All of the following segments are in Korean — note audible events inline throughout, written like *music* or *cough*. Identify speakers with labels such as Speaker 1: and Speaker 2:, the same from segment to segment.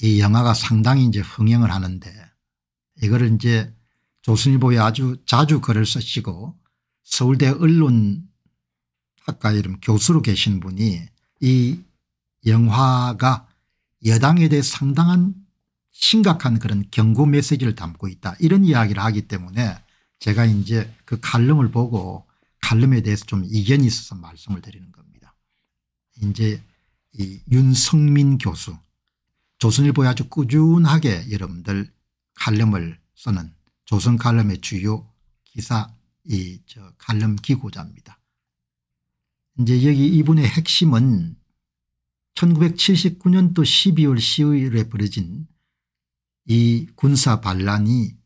Speaker 1: 이 영화가 상당히 이제 흥행을 하는데 이거를 이제 조선일보에 아주 자주 글을 쓰시고 서울대 언론학과 이름 교수로 계신 분이 이 영화가 여당에 대해 상당한 심각한 그런 경고 메시지를 담고 있다 이런 이야기를 하기 때문에 제가 이제 그 칼럼을 보고 칼럼에 대해서 좀 이견이 있어서 말씀을 드리는 겁니다. 이제 이 윤성민 교수 조선일보에 아주 꾸준하게 여러분들 칼럼을 쓰는 조선 칼럼의 주요 기사 이 저 칼럼 기고자입니다. 이제 여기 이분의 핵심은 1979년도 12월 10일에 벌어진 이 군사 반란이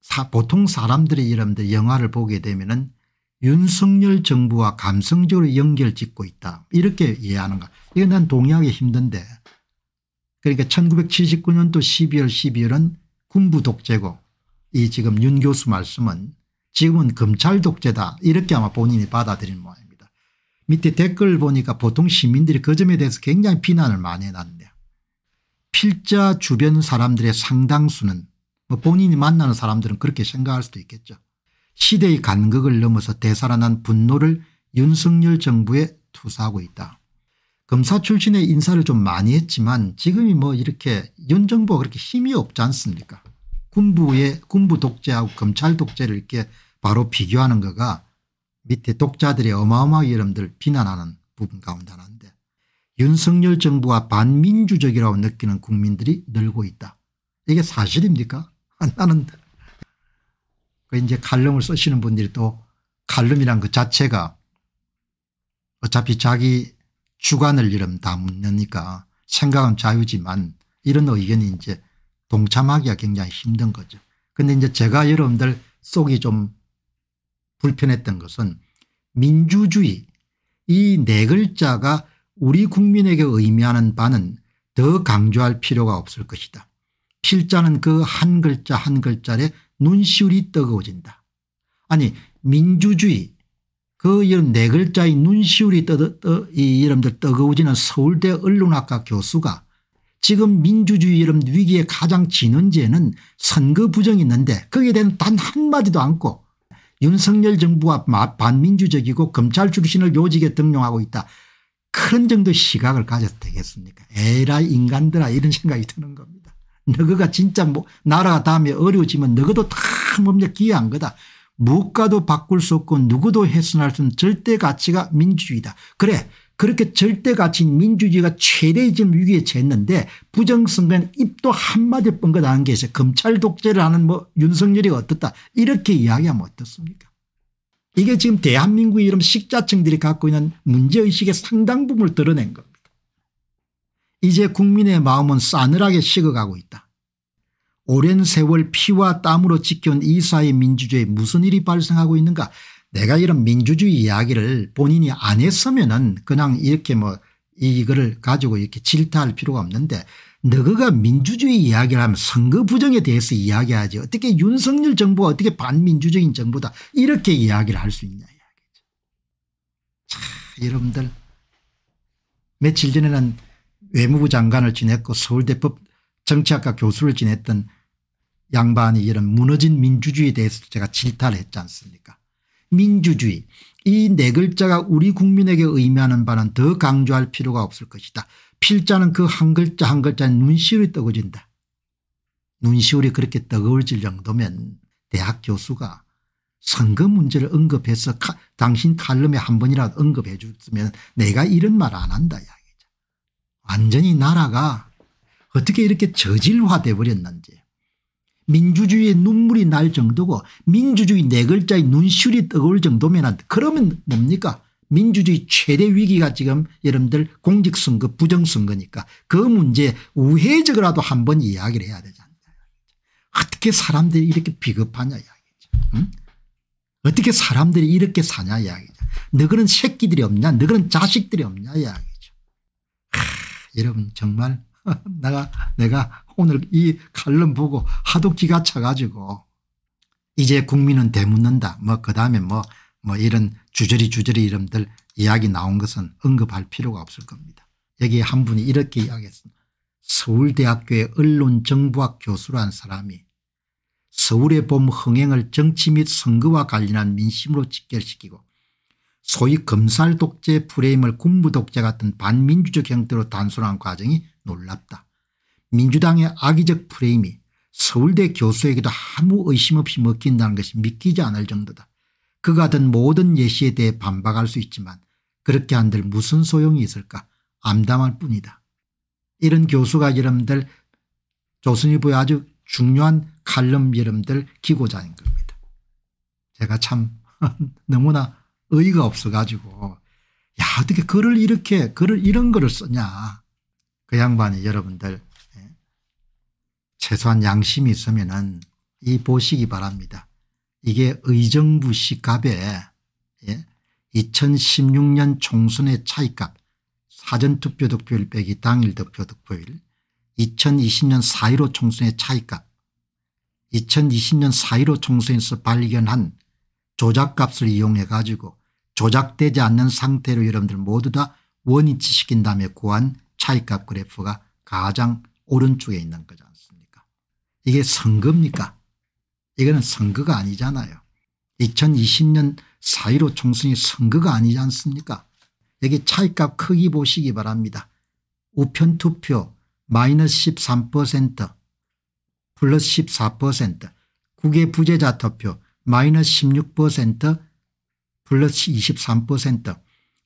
Speaker 1: 사, 보통 사람들이 여러분들 영화를 보게 되면은 윤석열 정부와 감성적으로 연결 짓고 있다. 이렇게 이해하는 거 이건 난 동의하기 힘든데 그러니까 1979년도 12월 12일은 군부 독재고 이 지금 윤 교수 말씀은 지금은 검찰 독재다 이렇게 아마 본인이 받아들이는 모양입니다. 밑에 댓글 보니까 보통 시민들이 그 점에 대해서 굉장히 비난을 많이 해놨네요. 필자 주변 사람들의 상당수는 뭐 본인이 만나는 사람들은 그렇게 생각할 수도 있겠죠. 시대의 간극을 넘어서 되살아난 분노를 윤석열 정부에 투사하고 있다. 검사 출신의 인사를 좀 많이 했지만 지금이 뭐 이렇게 윤 정부가 그렇게 힘이 없지 않습니까 군부의 군부 독재하고 검찰 독재를 이렇게 바로 비교하는 거가 밑에 독자들의 어마어마하게 여러분들 비난하는 부분 가운데 하나인데 윤석열 정부가 반민주적이라고 느끼는 국민들이 늘고 있다. 이게 사실입니까? *laughs* 나는 그 이제 칼럼을 쓰시는 분들이 또 칼럼이란 그 자체가 어차피 자기 주관을 이름 담으니까 생각은 자유지만 이런 의견이 이제 동참하기가 굉장히 힘든 거죠. 근데 이제 제가 여러분들 속이 좀 불편했던 것은 민주주의 이 네 글자가 우리 국민에게 의미하는 바는 더 강조할 필요가 없을 것이다. 필자는 그 한 글자 한 글자에 눈시울이 뜨거워진다. 아니 민주주의 그 이런 네 글자의 눈시울이 떠, 떠, 이 여러분들 뜨거워지는 서울대 언론학과 교수가 지금 민주주의 이런 위기의 가장 진원제는 선거 부정이 있는데 거기에 대한 단 한마디도 않고 윤석열 정부와 반민주적이고 검찰 출신을 요직에 등용하고 있다. 그런 정도 시각을 가져도 되겠습니까 에라 인간들아 이런 생각이 드는 겁니다. 너가 진짜 뭐 나라가 다음에 어려워지면 너도 다 뭡니까 기여한 거다. 무엇과도 바꿀 수 없고 누구도 훼손할 수 없는 절대 가치가 민주주의다. 그래 그렇게 절대 가치인 민주주의가 최대 지금 위기에 처했는데 부정선거는 입도 한마디 뻥긋 안한 게 있어요. 검찰 독재를 하는 뭐 윤석열이 어떻다 이렇게 이야기하면 어떻습니까 이게 지금 대한민국의 이런 식자층들이 갖고 있는 문제의식의 상당 부분을 드러낸 겁니다. 이제 국민의 마음은 싸늘하게 식어가고 있다. 오랜 세월 피와 땀으로 지켜온 이 사회 민주주의에 무슨 일이 발생하고 있는가? 내가 이런 민주주의 이야기를 본인이 안 했으면 은 그냥 이렇게 뭐 이거를 가지고 이렇게 질타할 필요가 없는데 너가 민주주의 이야기를 하면 선거 부정에 대해서 이야기하지. 어떻게 윤석열 정부가 어떻게 반민주적인 정부다. 이렇게 이야기를 할 수 있냐 이야기죠. 자 여러분들. 며칠 전에는 외무부 장관을 지냈고 서울대법 정치학과 교수를 지냈던 양반이 이런 무너진 민주주의에 대해서 제가 질타를 했지 않습니까 민주주의 이 네 글자가 우리 국민에게 의미하는 바는 더 강조할 필요가 없을 것이다. 필자는 그 한 글자 한 글자에 눈시울이 뜨거진다. 눈시울이 그렇게 뜨거워질 정도면 대학 교수가 선거 문제를 언급해서 카, 당신 칼럼에 한 번이라도 언급해 줬으면 내가 이런 말 안 한다 이야기죠. 완전히 나라가 어떻게 이렇게 저질화돼 버렸는지 민주주의의 눈물이 날 정도고 민주주의 네 글자의 눈시울이 뜨거울 정도면 그러면 뭡니까 민주주의 최대 위기가 지금 여러분들 공직선거 부정선거니까 그 문제 우회적으로라도 한번 이야기를 해야 되잖아요. 어떻게 사람들이 이렇게 비겁하냐 이야기죠. 응? 어떻게 사람들이 이렇게 사냐 이야기죠. 너그런 새끼들이 없냐 너그런 자식들이 없냐 이야기죠. 하, 여러분 정말 *laughs* 내가 내가 오늘 이 칼럼 보고 하도 기가 차가지고 이제 국민은 되묻는다 뭐 그다음에 뭐뭐 이런 주저리 주저리 이름들 이야기 나온 것은 언급할 필요가 없을 겁니다. 여기 한 분이 이렇게 이야기했습니다. 서울대학교의 언론정보학 교수란 사람이 서울의 봄 흥행을 정치 및 선거와 관련한 민심으로 직결시키고 소위 검살 독재 프레임을 군부 독재 같은 반민주적 형태로 단순한 과정이 놀랍다. 민주당의 악의적 프레임이 서울대 교수에게도 아무 의심 없이 먹힌다는 것이 믿기지 않을 정도다. 그가 하던 모든 예시에 대해 반박할 수 있지만 그렇게 한들 무슨 소용이 있을까 암담할 뿐이다. 이런 교수가 여러분들 조선일보의 아주 중요한 칼럼 여러분들 기고자인 겁니다. 제가 참 *laughs* 너무나 의의가 없어 가지고 야 어떻게 글을 이렇게 글을 이런 거를 쓰냐 그 양반이 여러분들 예, 최소한 양심이 있으면 이 보시기 바랍니다. 이게 의정부 시갑에 예? 2016년 총선의 차이값 사전투표 득표율 빼기 당일 득표 득표율 2020년 4.15 총선의 차이값 2020년 4.15 총선에서 발견한 조작값을 이용해 가지고 조작되지 않는 상태로 여러분들 모두 다 원위치시킨 다음에 구한 차이값 그래프가 가장 오른쪽에 있는 않습니까 이게 선거입니까 이거는 선거가 아니잖아요. 2020년 4.15 총선이 선거가 아니지 않습니까 여기 차이값 크기 보시기 바랍니다. 우편 투표 마이너스 13% 플러스 14% 국외 부재자 투표 마이너스 16% 플러스 23%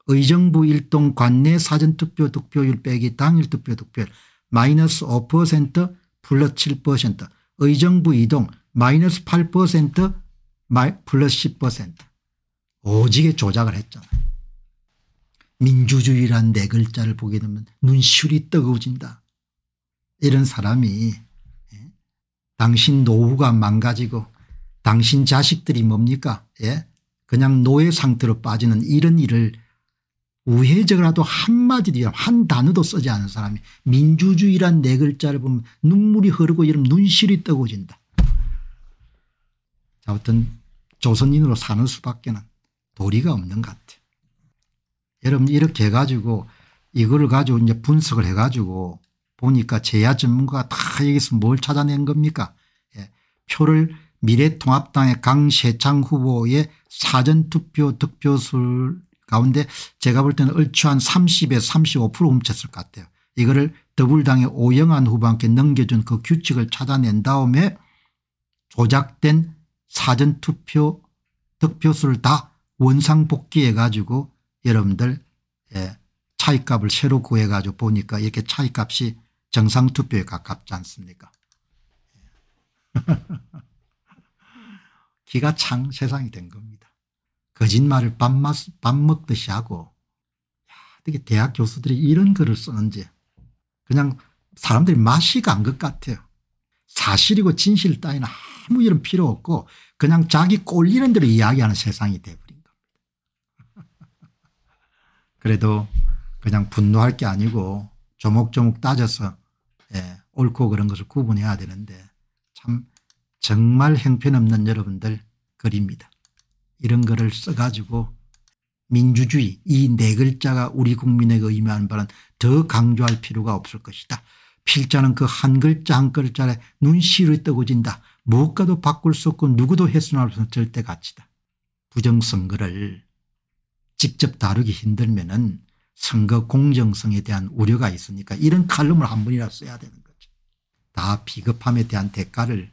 Speaker 1: 의정부 일동 관내 사전투표 득표율 빼기 당일 투표 득표율 마이너스 5% 플러스 7% 의정부 이동 마이너스 8% 플러스 10% 오지게 조작을 했잖아요. 민주주의란 네 글자를 보게 되면 눈시울이 뜨거워진다. 이런 사람이 예? 당신 노후가 망가지고 당신 자식들이 뭡니까 예? 그냥 노예 상태로 빠지는 이런 일을 우회적으로라도 한마디도 한 단어도 쓰지 않은 사람이 민주주의란 네 글자를 보면 눈물이 흐르고 이런 눈시울이 뜨거워진다. 어떤 조선인으로 사는 수밖에 는 도리가 없는 것 같아요. 여러분 이렇게 해가지고 이걸 가지고 이제 분석을 해가지고 보니까 제야 전문가가 다 여기서 뭘 찾아낸 겁니까 예. 표를 미래통합당의 강세창 후보의 사전투표 득표수 가운데 제가 볼 때는 얼추 한 30에서 35% 훔쳤을 것 같아요. 이거를 더불당의 오영환 후보한테 넘겨준 그 규칙을 찾아낸 다음에 조작된 사전투표 득표수를 다 원상복귀해 가지고 여러분들 예, 차이값을 새로 구해 가지고 보니까 이렇게 차이값이 정상투표에 가깝지 않습니까 *laughs* 기가 창 세상이 된 겁니다. 거짓말을 밥, 맛, 밥 먹듯이 하고 야, 어떻게 대학 교수들이 이런 글을 쓰는지 그냥 사람들이 맛이 간 것 같아요. 사실이고 진실 따위는 아무 이런 필요 없고 그냥 자기 꼴리는 대로 이야기하는 세상이 돼버린 겁니다. *laughs* 그래도 그냥 분노할 게 아니고 조목조목 따져서 예, 옳고 그런 것을 구분해야 되는데 참 정말 형편없는 여러분들 글입니다. 이런 글을 써가지고 민주주의 이 네 글자가 우리 국민에게 의미하는 바는 더 강조할 필요가 없을 것이다. 필자는 그 한 글자 한 글자에 눈시를 뜨고진다. 무엇과도 바꿀 수 없고 누구도 해소할 수 없는 절대 가치다. 부정선거를 직접 다루기 힘들면 은 선거 공정성에 대한 우려가 있으니까 이런 칼럼을 한 번이라 써야 되는 거죠. 다 비겁함에 대한 대가를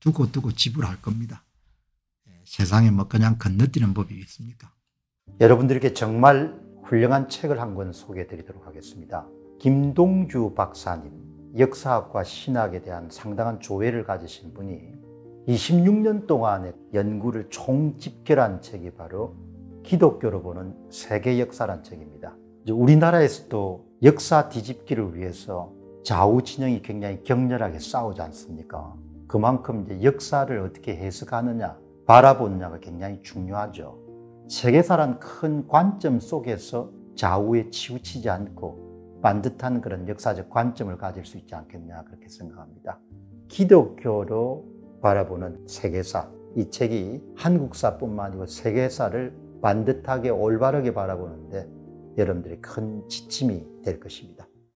Speaker 1: 두고두고 지불할 겁니다. 예, 세상에 뭐 그냥 건너뛰는 법이 있습니까 여러분들에게 정말 훌륭한 책을 한 권 소개해 드리도록 하겠습니다. 김동주 박사님 역사학과 신학에 대한 상당한 조회를 가지신 분이 26년 동안의 연구를 총집결한 책이 바로 기독교로 보는 세계 역사란 책입니다. 우리나라에서도 역사 뒤집기를 위해서 좌우 진영이 굉장히 격렬하게 싸우지 않습니까? 그만큼 이제 역사를 어떻게 해석하느냐, 바라보느냐가 굉장히 중요하죠. 세계사란 큰 관점 속에서 좌우에 치우치지 않고 반듯한 그런 역사적 관점을 가질 수 있지 않겠냐 그렇게 생각합니다. 기독교로 바라보는 세계사 이 책이 한국사뿐만 아니고 세계사를 반듯하게 올바르게 바라보는데 여러분들이 큰 지침이 될 것입니다.